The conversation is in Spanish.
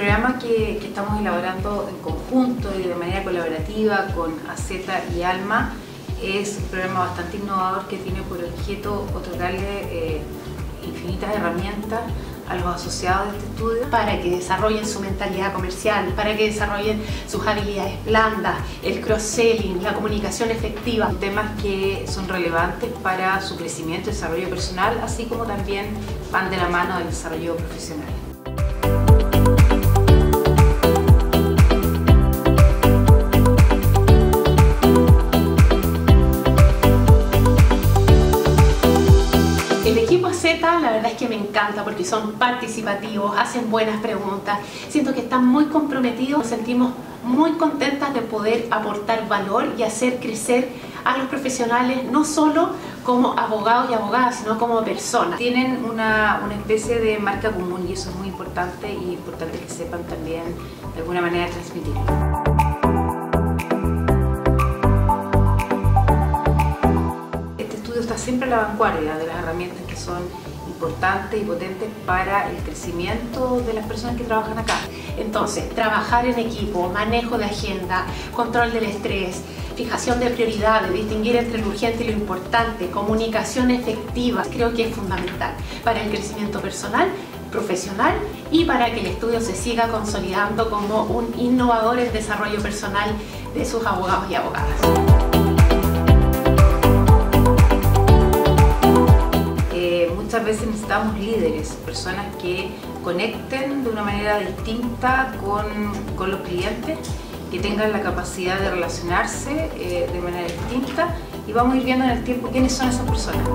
programa que, que, estamos elaborando en conjunto y de manera colaborativa con AZ y ALMA es un programa bastante innovador que tiene por objeto otorgarle eh, infinitas herramientas a los asociados de este estudio. Para que desarrollen su mentalidad comercial, para que desarrollen sus habilidades blandas, el cross-selling, la comunicación efectiva. Temas que son relevantes para su crecimiento y desarrollo personal, así como también van de la mano del desarrollo profesional. La verdad es que me encanta porque son participativos, hacen buenas preguntas, siento que están muy comprometidos, nos sentimos muy contentas de poder aportar valor y hacer crecer a los profesionales, no solo como abogados y abogadas, sino como personas. Tienen una, una especie de marca común y eso es muy importante y importante que sepan también de alguna manera transmitirlo. Siempre a la vanguardia de las herramientas que son importantes y potentes para el crecimiento de las personas que trabajan acá. Entonces, trabajar en equipo, manejo de agenda, control del estrés, fijación de prioridades, distinguir entre lo urgente y lo importante, comunicación efectiva, creo que es fundamental para el crecimiento personal profesional y para que el estudio se siga consolidando como un innovador en desarrollo personal de sus abogados y abogadas. Veces necesitamos líderes, personas que conecten de una manera distinta con, con los clientes, que tengan la capacidad de relacionarse eh, de manera distinta y vamos a ir viendo en el tiempo quiénes son esas personas.